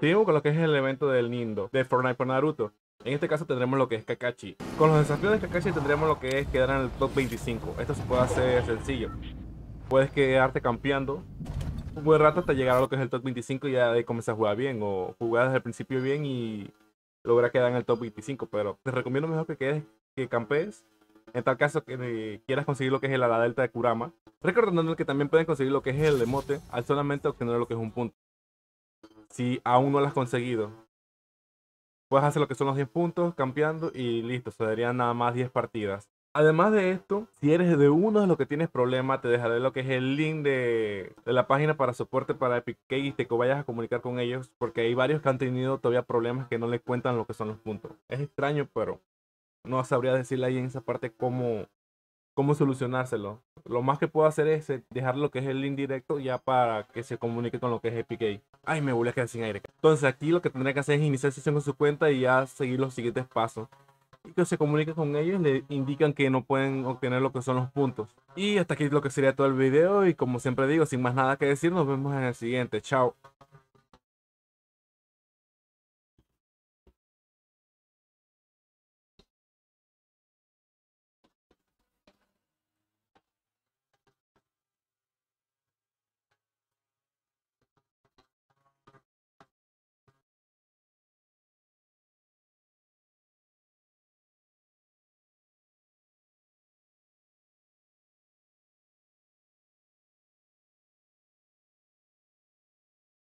Seguimos con lo que es el evento del Nindo, de Fortnite por Naruto. En este caso tendremos lo que es Kakashi. Con los desafíos de Kakashi tendremos lo que es quedar en el top 25. Esto se puede hacer sencillo. Puedes quedarte campeando un buen rato hasta llegar a lo que es el top 25 y ya de comenzar a jugar bien. O jugar desde el principio bien y lograr quedar en el top 25. Pero te recomiendo mejor que quedes, que campees. En tal caso que eh, quieras conseguir lo que es el ala delta de Kurama. Recordando que también pueden conseguir lo que es el emote al solamente obtener lo que es un punto si aún no lo has conseguido. Puedes hacer lo que son los 10 puntos, campeando y listo, se darían nada más 10 partidas. Además de esto, si eres de uno de los que tienes problemas, te dejaré lo que es el link de, la página para soporte para Epic Cake y te que vayas a comunicar con ellos, porque hay varios que han tenido todavía problemas que no les cuentan lo que son los puntos. Es extraño, pero no sabría decirle ahí en esa parte cómo, cómo solucionárselo. Lo más que puedo hacer es eh, dejar lo que es el link directo ya para que se comunique con lo que es Epic Ay, me voy a quedar sin aire. Entonces aquí lo que tendré que hacer es iniciar sesión con su cuenta y ya seguir los siguientes pasos. Y que se comunique con ellos, le indican que no pueden obtener lo que son los puntos. Y hasta aquí lo que sería todo el video y como siempre digo, sin más nada que decir, nos vemos en el siguiente. Chao.